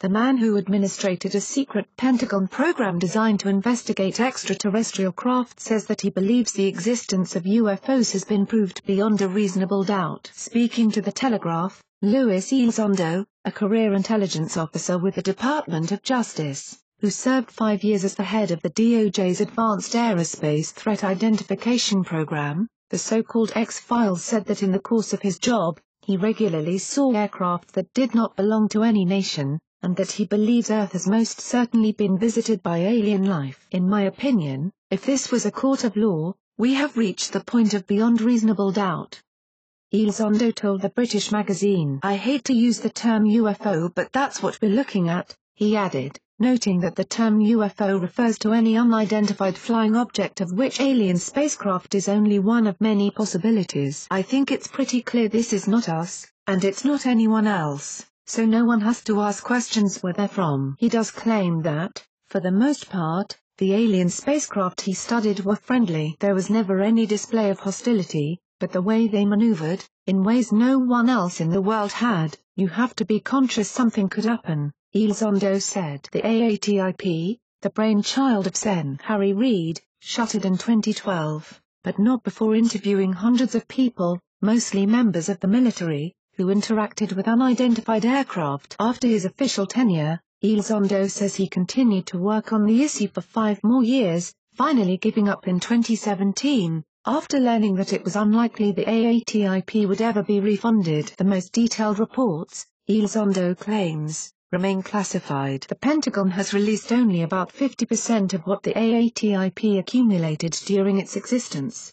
the man who administrated a secret Pentagon program designed to investigate extraterrestrial craft says that he believes the existence of UFOs has been proved beyond a reasonable doubt. Speaking to The Telegraph, Luis Elizondo, a career intelligence officer with the Department of Justice, who served five years as the head of the DOJ's Advanced Aerospace Threat Identification Program, the so-called X-Files said that in the course of his job, he regularly saw aircraft that did not belong to any nation, and that he believes Earth has most certainly been visited by alien life. In my opinion, if this was a court of law, we have reached the point of beyond reasonable doubt. Elizondo told the British magazine I hate to use the term UFO but that's what we're looking at, he added, noting that the term UFO refers to any unidentified flying object of which alien spacecraft is only one of many possibilities. I think it's pretty clear this is not us, and it's not anyone else so no one has to ask questions where they're from. He does claim that, for the most part, the alien spacecraft he studied were friendly. There was never any display of hostility, but the way they maneuvered, in ways no one else in the world had, you have to be conscious something could happen, Elizondo said. The AATIP, the brainchild of Sen Harry Reid, shuttered in 2012, but not before interviewing hundreds of people, mostly members of the military, who interacted with unidentified aircraft. After his official tenure, Elizondo says he continued to work on the issue for five more years, finally giving up in 2017, after learning that it was unlikely the AATIP would ever be refunded. The most detailed reports, Elizondo claims, remain classified. The Pentagon has released only about 50% of what the AATIP accumulated during its existence.